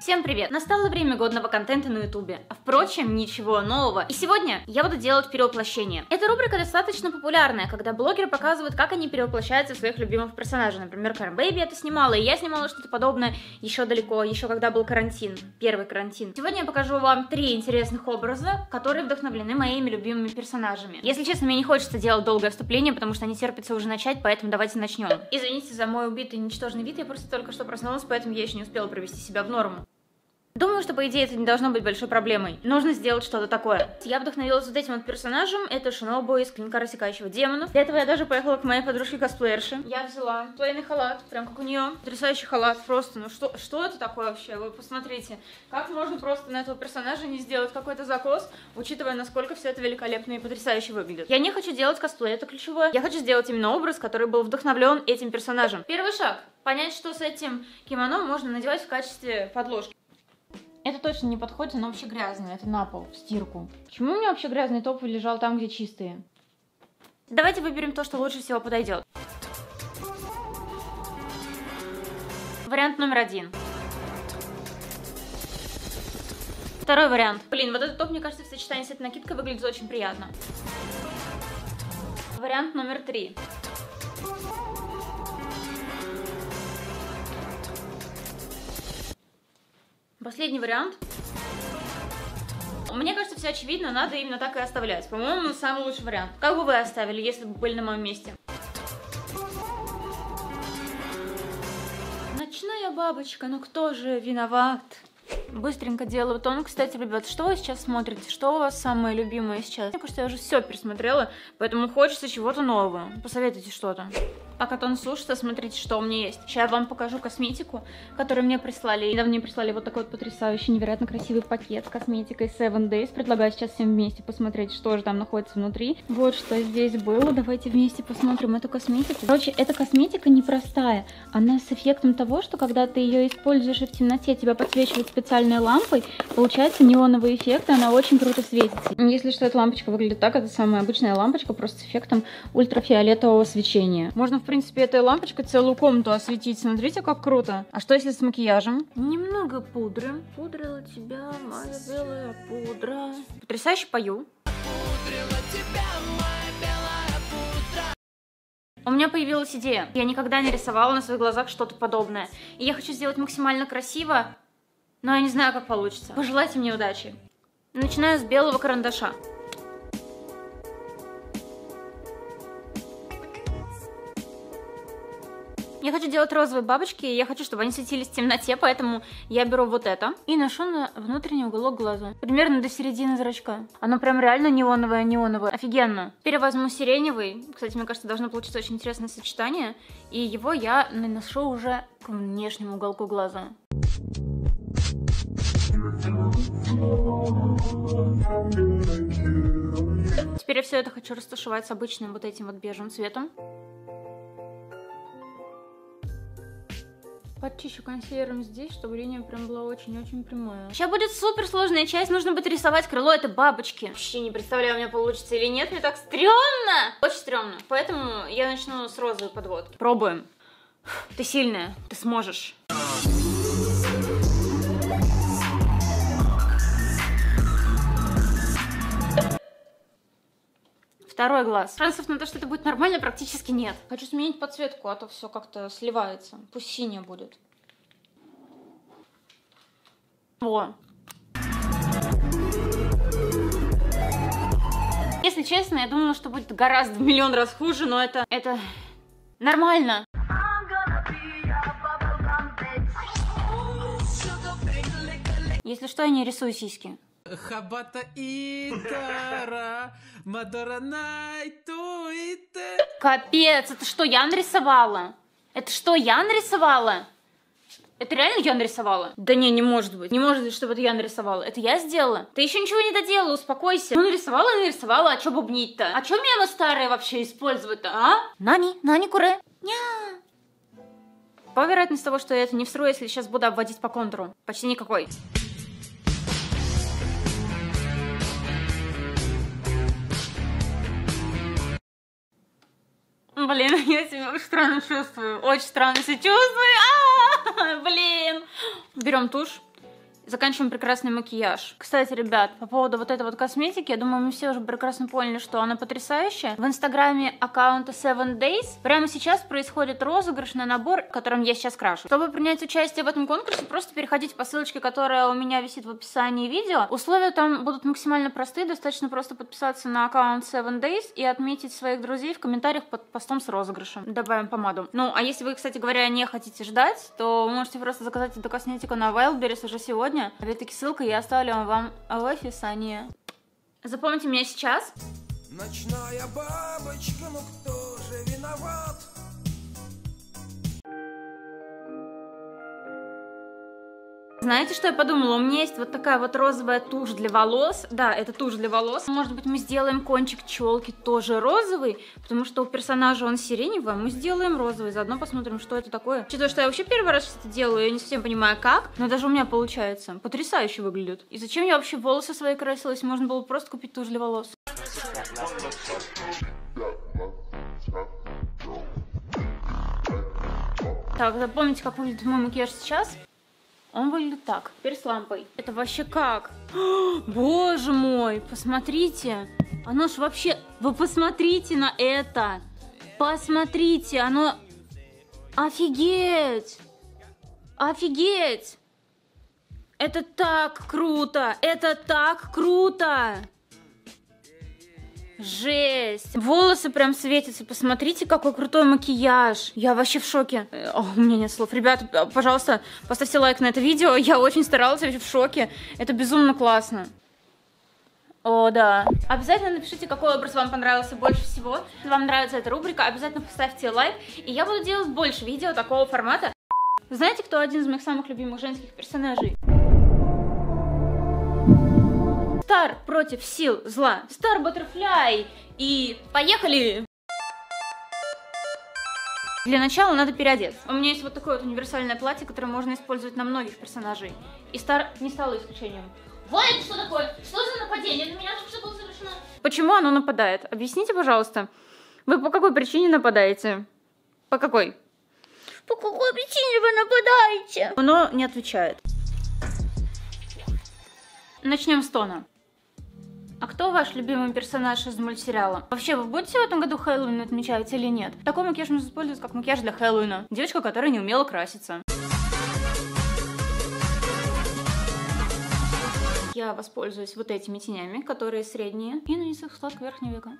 Всем привет! Настало время годного контента на ютубе. А впрочем, ничего нового. И сегодня я буду делать перевоплощение. Эта рубрика достаточно популярная, когда блогеры показывают, как они перевоплощаются в своих любимых персонажей. Например, Карен Бэйби это снимала, и я снимала что-то подобное еще далеко, еще когда был карантин, первый карантин. Сегодня я покажу вам три интересных образа, которые вдохновлены моими любимыми персонажами. Если честно, мне не хочется делать долгое вступление, потому что не терпится уже начать, поэтому давайте начнем. Извините за мой убитый ничтожный вид, я просто только что проснулась, поэтому я еще не успела привести себя в норму. Думаю, что, по идее, это не должно быть большой проблемой. Нужно сделать что-то такое. Я вдохновилась вот этим вот персонажем. Это Шинобу из Клинка Рассекающего Демона. Для этого я даже поехала к моей подружке косплеерше. Я взяла плейный халат, прям как у нее. Потрясающий халат просто. Ну что, что это такое вообще? Вы посмотрите. Как можно просто на этого персонажа не сделать какой-то закос, учитывая, насколько все это великолепно и потрясающе выглядит. Я не хочу делать косплей, это ключевое. Я хочу сделать именно образ, который был вдохновлен этим персонажем. Первый шаг. Понять, что с этим кимоно можно надевать в качестве подложки. Это точно не подходит, оно вообще грязное. Это на пол, в стирку. Почему у меня вообще грязный топ лежал там, где чистые? Давайте выберем то, что лучше всего подойдет. Вариант номер один. Второй вариант. Блин, вот этот топ, мне кажется, в сочетании с этой накидкой выглядит очень приятно. Вариант номер три. Последний вариант. Мне кажется, все очевидно, надо именно так и оставлять. По-моему, самый лучший вариант. Как бы вы оставили, если бы были на моем месте? Ночная бабочка, ну кто же виноват? Быстренько делаю тон. Кстати, ребят, что вы сейчас смотрите? Что у вас самое любимое сейчас? Мне кажется, я уже все пересмотрела, поэтому хочется чего-то нового. Посоветуйте что-то. Пока тон сушится, смотрите, что у меня есть. Сейчас я вам покажу косметику, которую мне прислали. Недавно мне прислали вот такой вот потрясающий, невероятно красивый пакет с косметикой Seven Days. Предлагаю сейчас всем вместе посмотреть, что же там находится внутри. Вот что здесь было. Давайте вместе посмотрим эту косметику. Короче, эта косметика непростая. Она с эффектом того, что когда ты ее используешь и в темноте тебя подсвечивает специальной лампой, получается неоновый эффект, и она очень круто светится. Если что, эта лампочка выглядит так, это самая обычная лампочка, просто с эффектом ультрафиолетового свечения. Можно, в принципе, этой лампочкой целую комнату осветить. Смотрите, как круто. А что если с макияжем? Немного пудры. Пудрила тебя, моя белая пудра. Потрясающе пою. У меня появилась идея. Я никогда не рисовала на своих глазах что-то подобное. И я хочу сделать максимально красиво, но я не знаю, как получится. Пожелайте мне удачи. Начинаю с белого карандаша. Я хочу делать розовые бабочки, и я хочу, чтобы они светились в темноте, поэтому я беру вот это и ношу на внутренний уголок глаза. Примерно до середины зрачка. Оно прям реально неоновое, неоновое. Офигенно. Теперь я возьму сиреневый. Кстати, мне кажется, должно получиться очень интересное сочетание. И его я наношу уже к внешнему уголку глаза. Теперь я все это хочу растушевать с обычным вот этим вот бежевым цветом. Подчищу консилером здесь, чтобы линия прям была очень-очень прямая. Сейчас будет супер сложная часть, нужно будет рисовать крыло этой бабочки. Вообще не представляю, у меня получится или нет, мне так стрёмно. Очень стрёмно, поэтому я начну с розовой подводки. Пробуем. Ты сильная, ты сможешь. Второй глаз. Шансов на то, что это будет нормально, практически нет. Хочу сменить подсветку, а то все как-то сливается. Пусть синяя будет. Во. Если честно, я думала, что будет гораздо в миллион раз хуже, но это... Это... Нормально. Если что, я не рисую сиськи. Хабата Итара, Мадора Найту Капец, это что, я нарисовала? Это что, я нарисовала? Это реально я нарисовала? Да не, не может быть. Не может быть, чтобы это я нарисовала. Это я сделала? Ты еще ничего не доделала, успокойся. Ну, нарисовала, нарисовала, а что бубнить-то? А что мне оно старое вообще использовать-то, а? Нани, нани куре. Ня. По вероятности того, что я это не всру, если сейчас буду обводить по контуру. Почти никакой. Блин, я себя странно чувствую. Очень странно себя чувствую. А -а -а, блин. Берем тушь. Заканчиваем прекрасный макияж. Кстати, ребят, по поводу вот этой вот косметики, я думаю, мы все уже прекрасно поняли, что она потрясающая. В инстаграме аккаунта 7 Days прямо сейчас происходит розыгрыш на набор, которым я сейчас крашу. Чтобы принять участие в этом конкурсе, просто переходите по ссылочке, которая у меня висит в описании видео. Условия там будут максимально простые, достаточно просто подписаться на аккаунт 7 Days и отметить своих друзей в комментариях под постом с розыгрышем. Добавим помаду. Ну, а если вы, кстати говоря, не хотите ждать, то можете просто заказать эту косметику на Wildberries уже сегодня. Опять-таки ссылка я оставлю вам в описании. Запомните меня сейчас. Ночная бабочка, ну кто же виноват? Знаете, что я подумала? У меня есть вот такая вот розовая тушь для волос. Да, это тушь для волос. Может быть, мы сделаем кончик челки тоже розовый, потому что у персонажа он сиреневый, а мы сделаем розовый. Заодно посмотрим, что это такое. Учитывая, что я вообще первый раз это делаю, я не совсем понимаю, как, но даже у меня получается. Потрясающе выглядит. И зачем я вообще волосы свои красилась? Можно было просто купить тушь для волос. Так, запомните, как выглядит мой макияж сейчас. Он выглядит так. Теперь с лампой. Это вообще как? О, боже мой, посмотрите. Оно ж вообще... Вы посмотрите на это. Посмотрите, оно... Офигеть! Офигеть! Это так круто! Это так круто! Жесть. Волосы прям светятся. Посмотрите, какой крутой макияж. Я вообще в шоке. Э, о, у меня нет слов. Ребята, э, пожалуйста, поставьте лайк на это видео. Я очень старалась, я в шоке. Это безумно классно. О, да. Обязательно напишите, какой образ вам понравился больше всего. Если вам нравится эта рубрика, обязательно поставьте лайк. И я буду делать больше видео такого формата. Знаете, кто один из моих самых любимых женских персонажей? Стар против сил зла. Стар Баттерфляй. И поехали! Для начала надо переодеться. У меня есть вот такое вот универсальное платье, которое можно использовать на многих персонажей. И Стар не стало исключением. Вот это что такое? Что за нападение? На меня только что было совершено. Почему оно нападает? Объясните, пожалуйста. Вы по какой причине нападаете? По какой? По какой причине вы нападаете? Оно не отвечает. Начнем с тона. А кто ваш любимый персонаж из мультсериала? Вообще, вы будете в этом году Хэллоуин отмечать или нет? Такой макияж можно использовать как макияж для Хэллоуина. Девочка, которая не умела краситься. Я воспользуюсь вот этими тенями, которые средние, и нанесу их складку верхнего века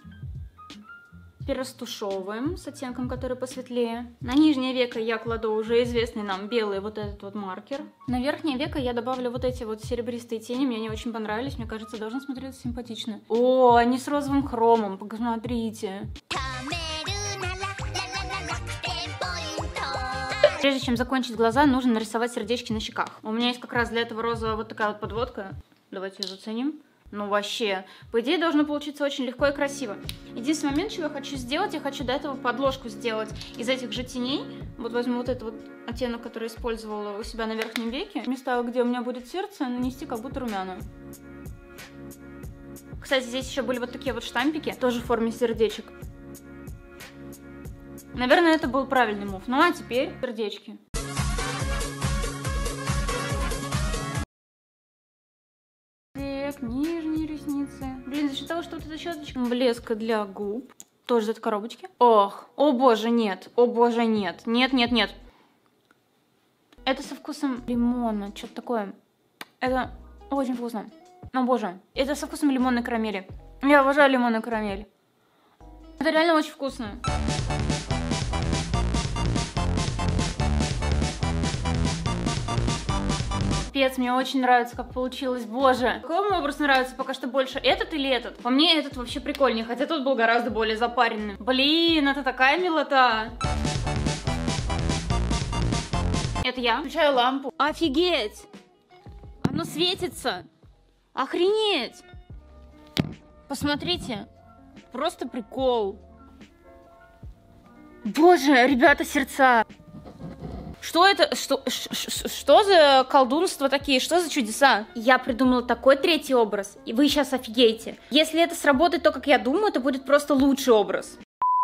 растушевываем с оттенком, который посветлее. На нижнее веко я кладу уже известный нам белый вот этот вот маркер. На верхнее веко я добавлю вот эти вот серебристые тени, мне они очень понравились, мне кажется, должны смотреться симпатично. О, они с розовым хромом, посмотрите. Прежде чем закончить глаза, нужно нарисовать сердечки на щеках. У меня есть как раз для этого розовая вот такая вот подводка. Давайте ее заценим. Ну вообще, по идее должно получиться очень легко и красиво. Единственный момент, чего я хочу сделать, я хочу до этого подложку сделать из этих же теней. Вот возьму вот этот вот оттенок, который использовала у себя на верхнем веке. Места, где у меня будет сердце, нанести как будто румяную. Кстати, здесь еще были вот такие вот штампики, тоже в форме сердечек. Наверное, это был правильный мув. Ну а теперь сердечки. Того, что вот эта щеточка блеска для губ. Тоже из этой коробочки. Ох, о боже, нет, о боже, нет. Нет, нет, нет. Это со вкусом лимона, что-то такое. Это очень вкусно. О боже, это со вкусом лимонной карамели. Я обожаю лимонную карамель. Это реально очень вкусно. Капец, мне очень нравится, как получилось. Боже, какой вам образ нравится пока что больше, этот или этот? По мне этот вообще прикольнее, хотя тот был гораздо более запаренный. Блин, это такая милота. Это я. Включаю лампу. Офигеть! Оно светится. Охренеть! Посмотрите. Просто прикол. Боже, ребята, сердца. Что это? Что, что за колдунство такие? Что за чудеса? Я придумала такой третий образ, и вы сейчас офигеете. Если это сработает то, как я думаю, это будет просто лучший образ.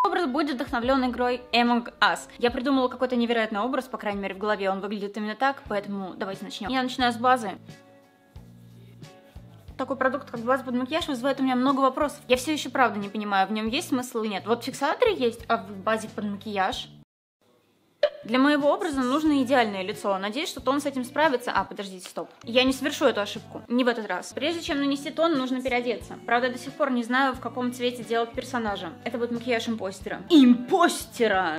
Образ будет вдохновлен игрой Among Us. Я придумала какой-то невероятный образ, по крайней мере в голове он выглядит именно так, поэтому давайте начнем. Я начинаю с базы. такой продукт, как база под макияж, вызывает у меня много вопросов. Я все еще правда не понимаю, в нем есть смысл или нет. Вот в фиксаторе есть, а в базе под макияж для моего образа нужно идеальное лицо. Надеюсь, что тон с этим справится. А, подождите, стоп. Я не совершу эту ошибку. Не в этот раз. Прежде чем нанести тон, нужно переодеться. Правда, до сих пор не знаю, в каком цвете делать персонажа. Это будет макияж импостера. Импостера!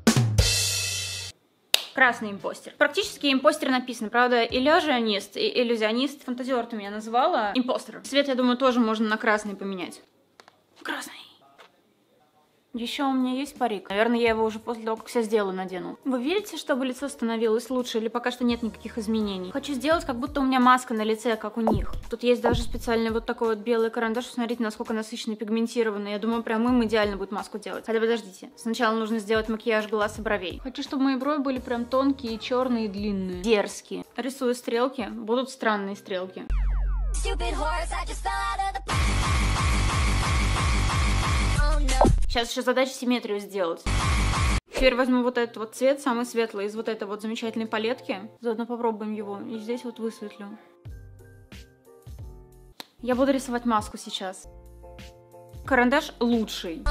красный импостер. Практически импостер написано, правда, иллюзионист, иллюзионист, фантазер ты меня называла, импостер. Цвет, я думаю, тоже можно на красный поменять. Красный. Еще у меня есть парик. Наверное, я его уже после того, как все сделаю, надену. Вы видите, чтобы лицо становилось лучше или пока что нет никаких изменений? Хочу сделать, как будто у меня маска на лице, как у них. Тут есть даже специальный вот такой вот белый карандаш. Смотрите, насколько насыщенно пигментированный. Я думаю, прям им идеально будет маску делать. Хотя подождите. Сначала нужно сделать макияж глаз и бровей. Хочу, чтобы мои брови были прям тонкие, черные и длинные. Дерзкие. Рисую стрелки. Будут странные стрелки. Stupid horse, I just Сейчас еще задача симметрию сделать. Теперь возьму вот этот вот цвет, самый светлый, из вот этой вот замечательной палетки. Заодно попробуем его. И здесь вот высветлю. Я буду рисовать маску сейчас. Карандаш лучший.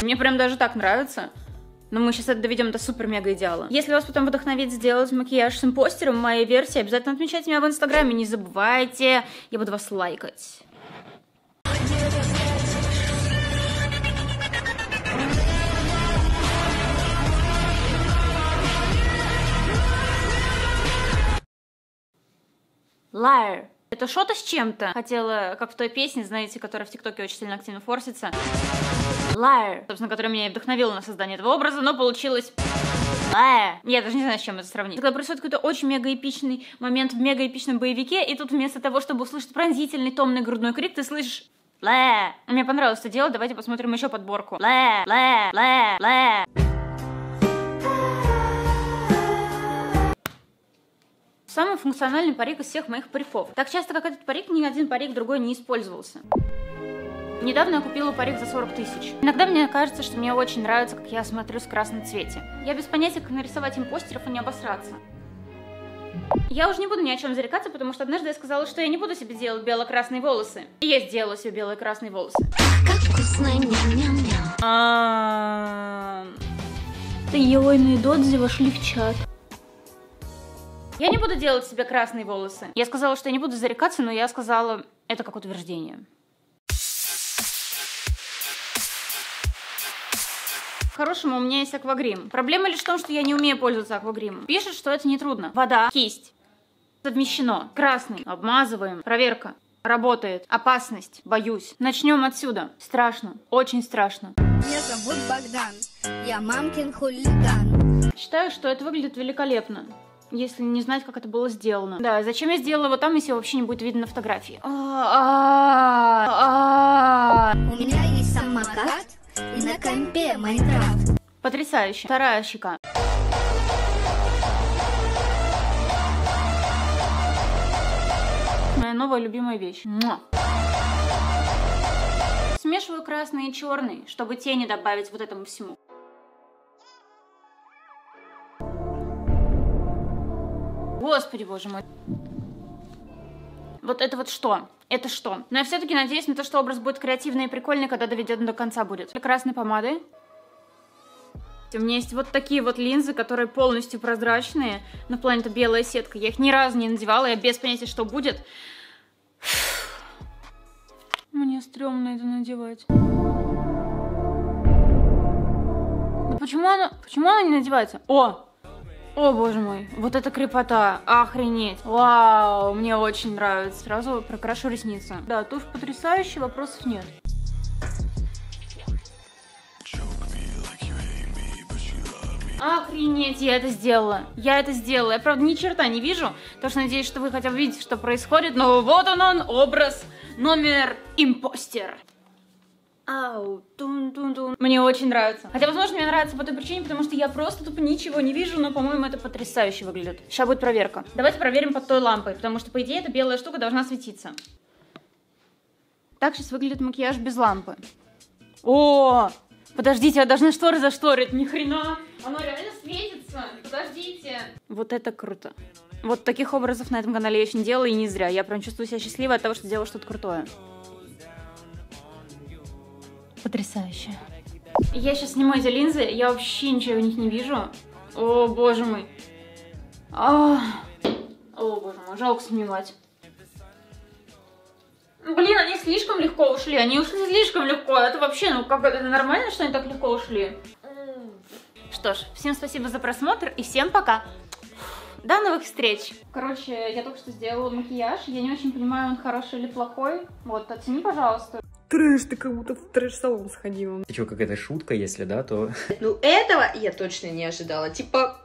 Мне прям даже так нравится. Но мы сейчас это доведем до супер-мега идеала. Если вас потом вдохновить сделать макияж с импостером моей версии, обязательно отмечайте меня в инстаграме, не забывайте. Я буду вас лайкать. Liar. Это что-то с чем-то. Хотела, как в той песне, знаете, которая в ТикТоке очень сильно активно форсится. Liar. Собственно, которая меня и вдохновила на создание этого образа, но получилось... Liar. Я даже не знаю, с чем это сравнить. Когда происходит какой-то очень мега-эпичный момент в мега-эпичном боевике, и тут вместо того, чтобы услышать пронзительный, томный грудной крик, ты слышишь Лэ. Мне понравилось это дело, давайте посмотрим еще подборку. Лэ, лэ, лэ, лэ. Самый функциональный парик из всех моих париков. Так часто, как этот парик, ни один парик другой не использовался. Недавно я купила парик за 40 тысяч. Иногда мне кажется, что мне очень нравится, как я смотрюсь в красном цвете. Я без понятия, как нарисовать им постеров и не обосраться. Я уже не буду ни о чем зарекаться, потому что однажды я сказала, что я не буду себе делать бело-красные волосы. И я сделала себе белые красные волосы. Как вкусно, ням-ням. Таёйные додзи вошли в чат. Я не буду делать себе красные волосы. Я сказала, что я не буду зарекаться, но я сказала это как утверждение. Хорошему у меня есть аквагрим. Проблема лишь в том, что я не умею пользоваться аквагримом. Пишет, что это нетрудно. Вода, кисть. Совмещено. Красный. Обмазываем. Проверка. Работает. Опасность. Боюсь. Начнем отсюда. Страшно. Очень страшно. Меня зовут Богдан. Я мамкин хулиган. Считаю, что это выглядит великолепно если не знать, как это было сделано. Да, зачем я сделала его там, если вообще не будет видно на фотографии? А, а, а. У меня есть самокат и на компе Майнкрафт. Потрясающе. Вторая щека. Моя новая любимая вещь. Муа. Смешиваю красный и черный, чтобы тени добавить вот этому всему. Господи, боже мой. Вот это вот что? Это что? Но я все-таки надеюсь на то, что образ будет креативный и прикольный, когда доведет до конца будет. Красной помады. У меня есть вот такие вот линзы, которые полностью прозрачные. На плане это белая сетка. Я их ни разу не надевала, я без понятия, что будет. Мне стрёмно это надевать. Да почему она... Почему она не надевается? О! О, боже мой, вот это крепота, охренеть. Вау, мне очень нравится. Сразу прокрашу ресницы. Да, тушь потрясающая, вопросов нет. Охренеть, я это сделала. Я это сделала. Я, правда, ни черта не вижу, потому что надеюсь, что вы хотя бы видите, что происходит. Но вот он он, образ номер импостер. Ау, тун-тун-тун. Мне очень нравится. Хотя, возможно, мне нравится по той причине, потому что я просто тупо ничего не вижу, но, по-моему, это потрясающе выглядит. Сейчас будет проверка. Давайте проверим под той лампой, потому что, по идее, эта белая штука должна светиться. Так сейчас выглядит макияж без лампы. О, подождите, я должна шторы зашторить. Ни хрена, оно реально светится. Подождите. Вот это круто. Вот таких образов на этом канале я еще не делала, и не зря. Я прям чувствую себя счастливой от того, что делаю что-то крутое. Потрясающе. Я сейчас сниму эти линзы, я вообще ничего в них не вижу. О, боже мой. А, о, боже мой, жалко снимать. Блин, они слишком легко ушли, они ушли слишком легко. Это вообще, ну как это нормально, что они так легко ушли? Что ж, всем спасибо за просмотр и всем пока. До новых встреч! Короче, я только что сделала макияж. Я не очень понимаю, он хороший или плохой. Вот, оцени, пожалуйста. Трэш, ты как будто в трэш-салон сходила. Что, какая-то шутка, если да, то... Ну, этого я точно не ожидала. Типа,